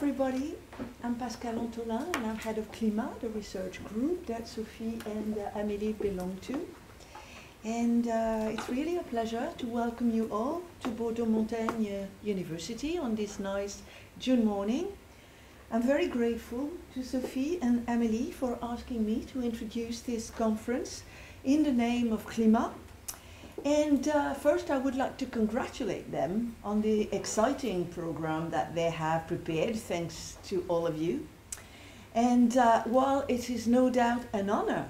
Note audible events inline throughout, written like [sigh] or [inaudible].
everybody. I'm Pascale Antolin and I'm head of CLIMAS, the research group that Sophie and uh, Amélie belong to. And uh, it's really a pleasure to welcome you all to Bordeaux Montaigne University on this nice June morning. I'm very grateful to Sophie and Amélie for asking me to introduce this conference in the name of CLIMAS. And uh, first, I would like to congratulate them on the exciting program that they have prepared, thanks to all of you. And uh, while it is no doubt an honor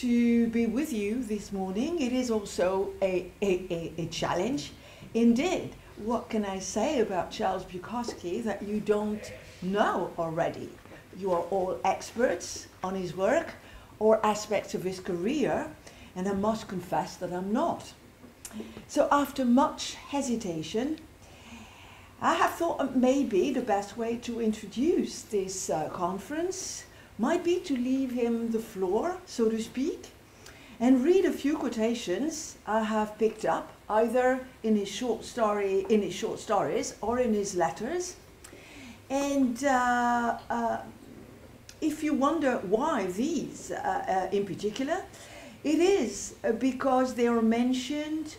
to be with you this morning. It is also a, a, a, a challenge. Indeed, what can I say about Charles Bukowski that you don't know already? You are all experts on his work or aspects of his career, and I must confess that I'm not. So, after much hesitation, I have thought maybe the best way to introduce this uh, conference might be to leave him the floor, so to speak, and read a few quotations I have picked up, either in his short story, in his short stories, or in his letters. And uh, uh, if you wonder why these, uh, uh in particular, it is uh, because they are mentioned.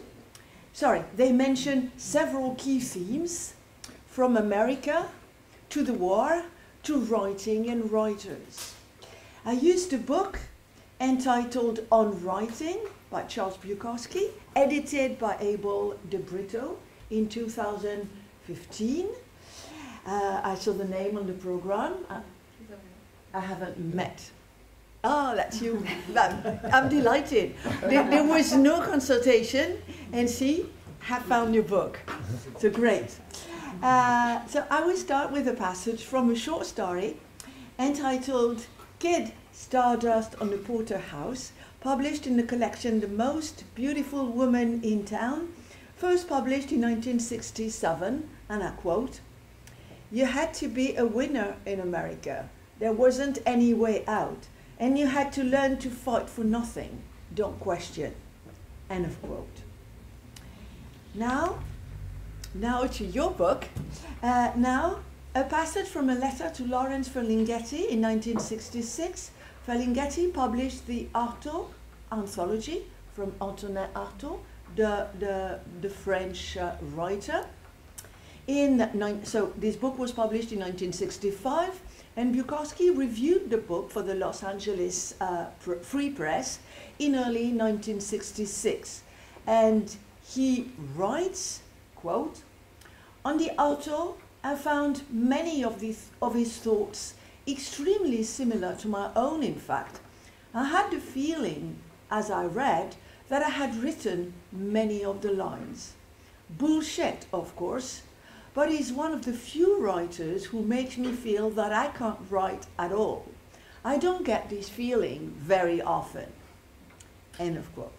Sorry, they mention several key themes, from America to the war to writing and writers. I used a book entitled On Writing by Charles Bukowski, edited by Abel Debritto in 2015. Uh, I saw the name on the program. Uh, I haven't met. Oh, that's you. I'm delighted. There, was no consultation, and see, have found your book. So great. Uh, so I will start with a passage from a short story entitled Kid Stardust on the Porterhouse, published in the collection The Most Beautiful Woman in Town, first published in 1967, and I quote, You had to be a winner in America. There wasn't any way out, and you had to learn to fight for nothing. Don't question. End of quote. Now, now to your book. Uh, now, a passage from a letter to Lawrence Ferlinghetti in 1966. Ferlinghetti published the Artaud anthology from Antonin Artaud, the, the, the French uh, writer. In so this book was published in 1965, and Bukowski reviewed the book for the Los Angeles uh, Free Press in early 1966. And he writes, quote, on the Artaud, I found many of, these, of his thoughts extremely similar to my own, in fact. I had the feeling, as I read, that I had written many of the lines. Bullshit, of course, but he's one of the few writers who makes me feel that I can't write at all. I don't get this feeling very often. End of quote.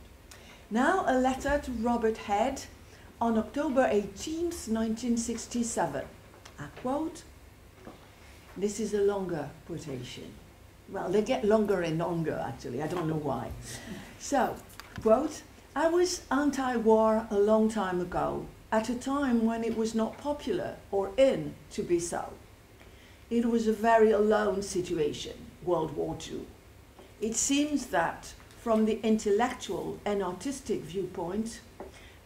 Now a letter to Robert Head on October 18, 1967. I quote, this is a longer quotation. Well, they get longer and longer, actually. I don't know why. So, quote, I was anti-war a long time ago, at a time when it was not popular or in to be so. It was a very alone situation, World War II. It seems that, from the intellectual and artistic viewpoint,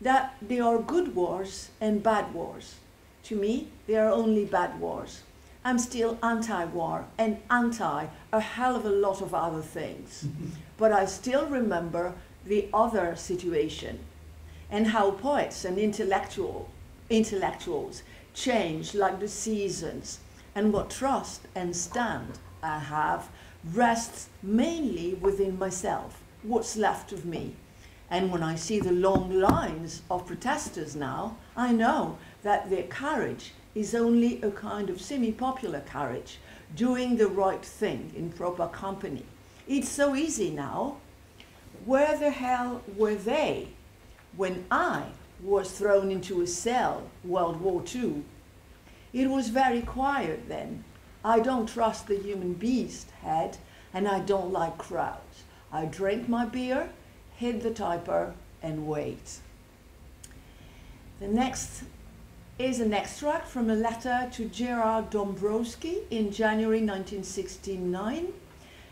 that there are good wars and bad wars. To me, there are only bad wars. I'm still anti-war and anti a hell of a lot of other things. [laughs] but I still remember the other situation and how poets and intellectual, intellectuals change like the seasons and what trust and stand I have rests mainly within myself, what's left of me. And when I see the long lines of protesters now, I know that their courage is only a kind of semi-popular courage, doing the right thing in proper company. It's so easy now. Where the hell were they when I was thrown into a cell, World War II? It was very quiet then. I don't trust the human beast head, and I don't like crowds. I drink my beer, hit the typer, and wait. The next is an extract from a letter to Gerard Dombrowski in January 1969.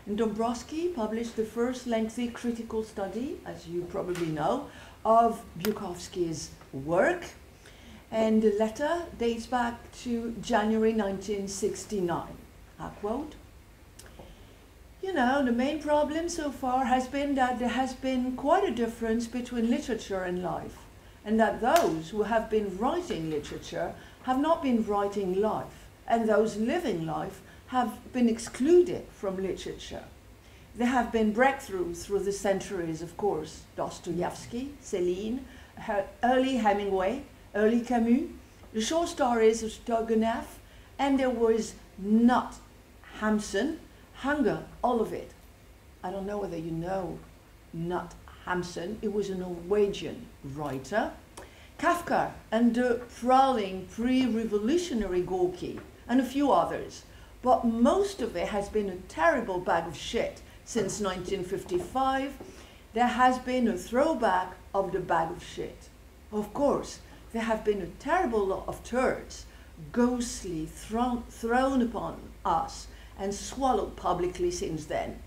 And Dombrowski published the first lengthy critical study, as you probably know, of Bukowski's work. And the letter dates back to January 1969. I quote You know, the main problem so far has been that there has been quite a difference between literature and life, and that those who have been writing literature have not been writing life, and those living life have been excluded from literature. There have been breakthroughs through the centuries, of course, Dostoevsky, Céline, early Hemingway, early Camus, the short stories of Turgenev, and there was Knut Hamsun, Hunger, all of it. I don't know whether you know Knut Hamsun. It was a Norwegian writer. Kafka and the prowling pre-revolutionary Gorky and a few others. But most of it has been a terrible bag of shit since 1955. There has been a throwback of the bag of shit. Of course, there have been a terrible lot of turds ghostly thrown, thrown upon us and swallowed publicly since then.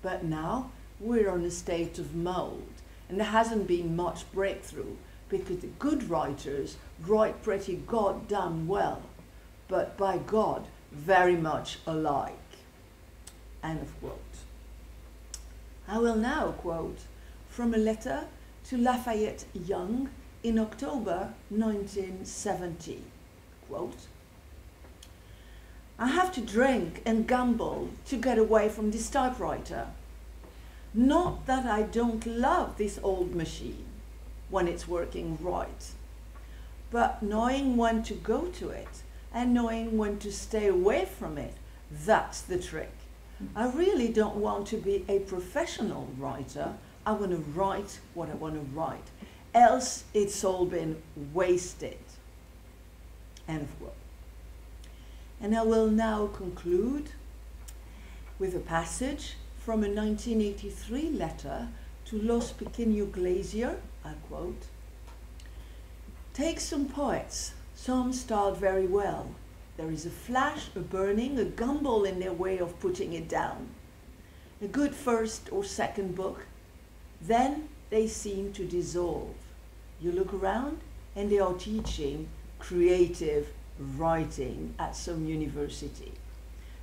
But now we're on a state of mold, and there hasn't been much breakthrough because the good writers write pretty goddamn well, but by God, very much alike. End of quote. I will now quote from a letter to Lafayette Young in October 1970. Quote, I have to drink and gamble to get away from this typewriter. Not that I don't love this old machine when it's working right, but knowing when to go to it and knowing when to stay away from it, that's the trick. I really don't want to be a professional writer. I want to write what I want to write. Else it's all been wasted. End of quote. And I will now conclude with a passage from a 1983 letter to Loss Pequeño Glazier, I quote, Take some poets, some start very well. There is a flash, a burning, a gumble in their way of putting it down. A good first or second book, then they seem to dissolve. You look around and they are teaching creative writing at some university.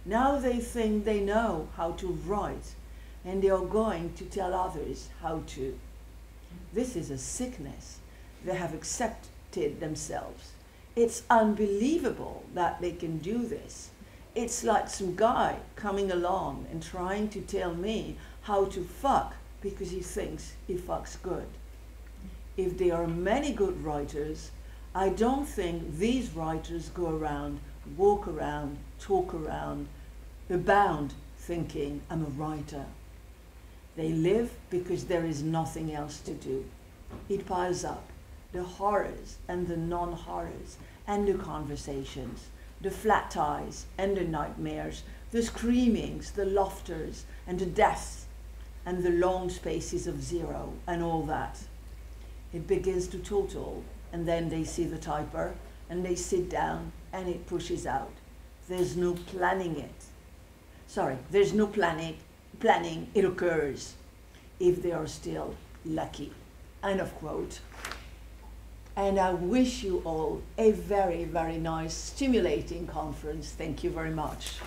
Now they think they know how to write and they are going to tell others how to. This is a sickness. They have accepted themselves. It's unbelievable that they can do this. It's like some guy coming along and trying to tell me how to fuck because he thinks he fucks good. If there are many good writers, I don't think these writers go around, walk around, talk around, abound thinking, I'm a writer. They live because there is nothing else to do. It piles up the horrors and the non horrors, and the conversations, the flat ties and the nightmares, the screamings, the laughters, and the deaths, and the long spaces of zero, and all that. It begins to total and then they see the typer and they sit down and it pushes out. There's no planning it. Sorry, there's no planning, planning, it occurs if they are still lucky. End of quote. And I wish you all a very, very nice, stimulating conference. Thank you very much.